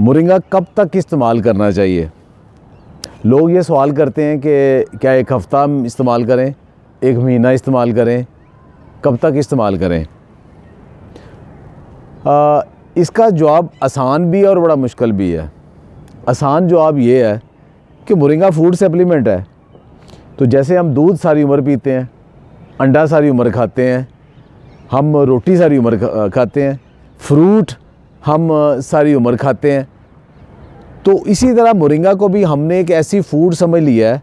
मुरिंगा कब तक इस्तेमाल करना चाहिए? लोग ये सवाल करते हैं कि क्या एक हफ़्ता इस्तेमाल करें? एक महीना इस्तेमाल करें? कब तक इस्तेमाल करें? आ, इसका जवाब आसान भी है और बड़ा मुश्किल भी है। आसान जवाब ये है कि मुरिंगा फ़ूड सप्लीमेंट है। तो जैसे हम दूध सारी उम्र पीते हैं अंडा सारी उम्र खाते हैं हम रोटी सारी उम्र खाते हैं फ्रूट हम सारी उम्र खाते हैं। तो इसी तरह मुरिंगा को भी हमने एक ऐसी फ़ूड समझ लिया है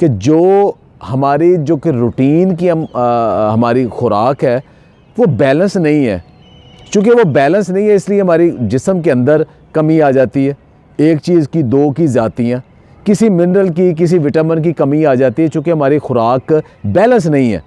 कि जो हमारी जो कि रूटीन की हम आ, हमारी खुराक है वो बैलेंस नहीं है। चूँकि वो बैलेंस नहीं है इसलिए हमारी जिसम के अंदर कमी आ जाती है। एक चीज़ की दो की जातियाँ किसी मिनरल की किसी विटामिन की कमी आ जाती है चूँकि हमारी खुराक बैलेंस नहीं है।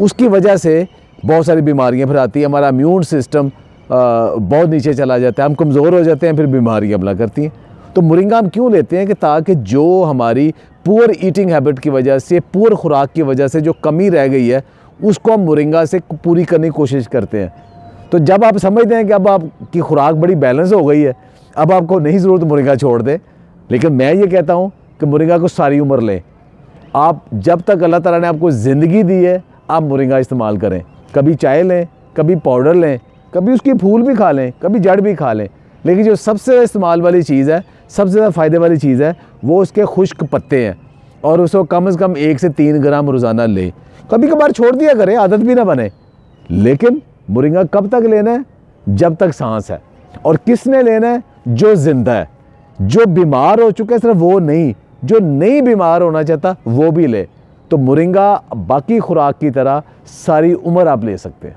उसकी वजह से बहुत सारी बीमारियाँ फिर आती है हमारा इम्यून सिस्टम बहुत नीचे चला जाता है, हम कमज़ोर हो जाते हैं, फिर बीमारियाँ हमला करती हैं। तो मुरिंगा हम क्यों लेते हैं कि ताकि जो हमारी पुअर ईटिंग हैबिट की वजह से पुअर खुराक की वजह से जो कमी रह गई है, उसको हम मुरिंगा से पूरी करने की कोशिश करते हैं। तो जब आप समझते हैं कि अब आपकी खुराक बड़ी बैलेंस हो गई है, अब आपको नहीं ज़रूरत मुरिंगा छोड़ दें, लेकिन मैं ये कहता हूँ कि मुरिंगा को सारी उम्र लें। आप जब तक अल्लाह ताला ने आपको ज़िंदगी दी है, आप मुरिंगा इस्तेमाल करें। कभी चाय लें, कभी पाउडर लें कभी उसकी फूल भी खा लें, कभी जड़ भी खा लें, लेकिन जो सबसे ज़्यादा इस्तेमाल वाली चीज़ है, सबसे ज़्यादा फ़ायदे वाली चीज़ है, वो उसके खुश्क पत्ते हैं। और उसको कम से कम एक से तीन ग्राम रोज़ाना ले। कभी कभार छोड़ दिया करें, आदत भी ना बने। लेकिन मुरिंगा कब तक लेना है? जब तक सांस है। और किसने लेना है? जो ज़िंदा है। जो बीमार हो चुका है, सिर्फ़ वो नहीं, जो नहीं बीमार होना चाहता, वो भी ले। तो मुरिंगा बाकी खुराक की तरह सारी उम्र आप ले सकते हैं।